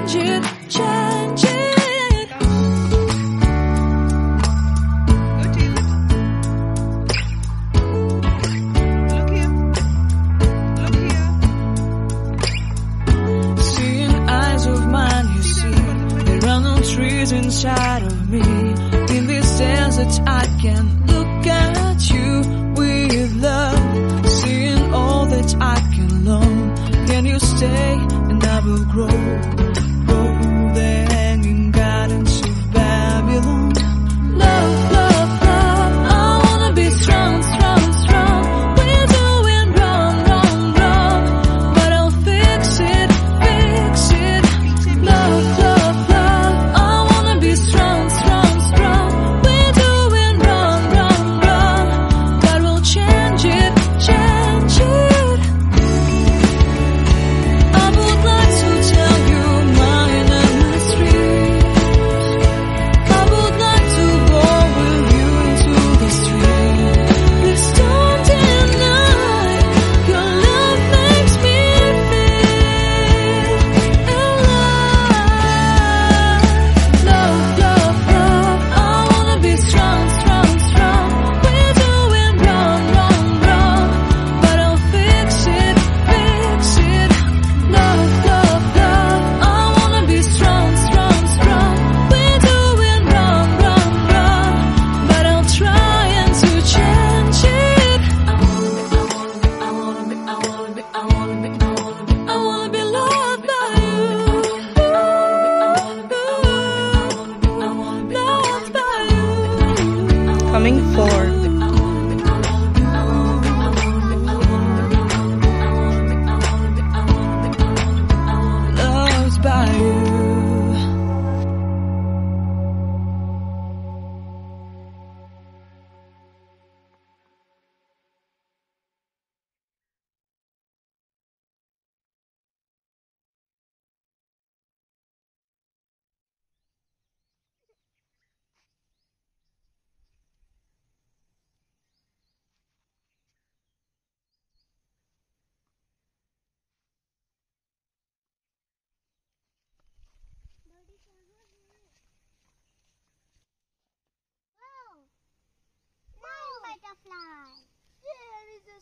change it, change it. Look here, look here. Seeing eyes of mine, you see, there are no trees inside of me. In this I can look at you with love, seeing all that I can learn. Can you stay? and I will grow.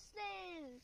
monsters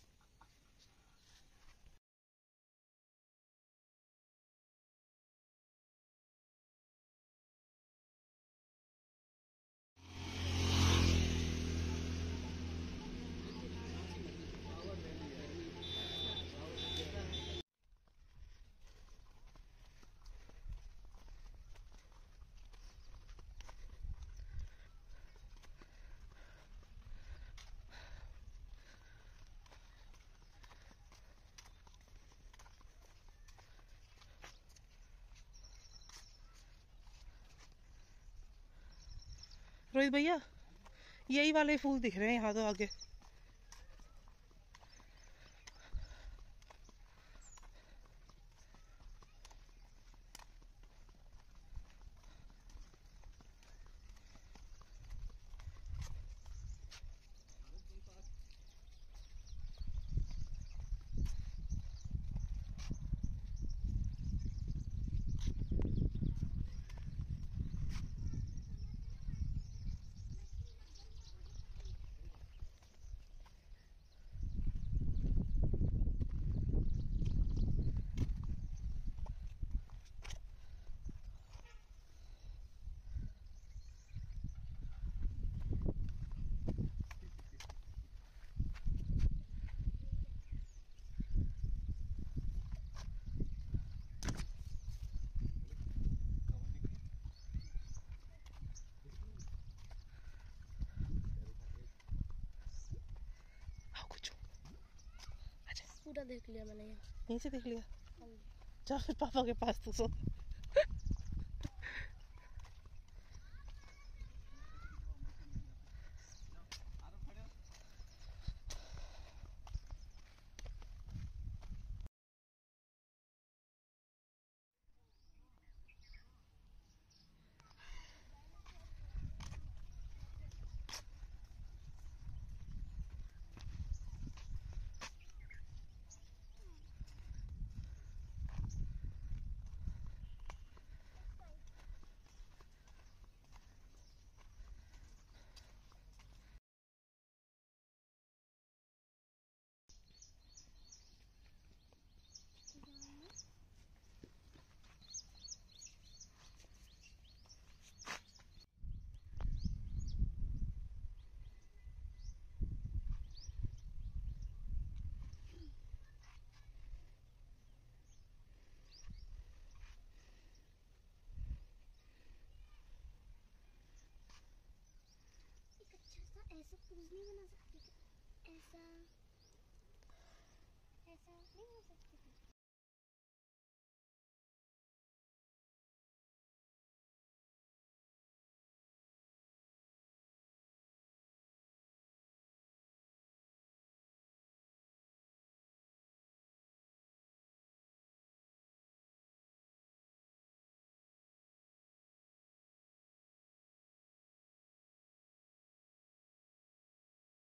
Rohit भैया यही वाले फूल दिख रहे हैं यहाँ तो आगे। इधर देख लिया मैंने यहाँ। यहीं से देख लिया? चल जा फिर पापा के पास तो सो। essa cozinha, essa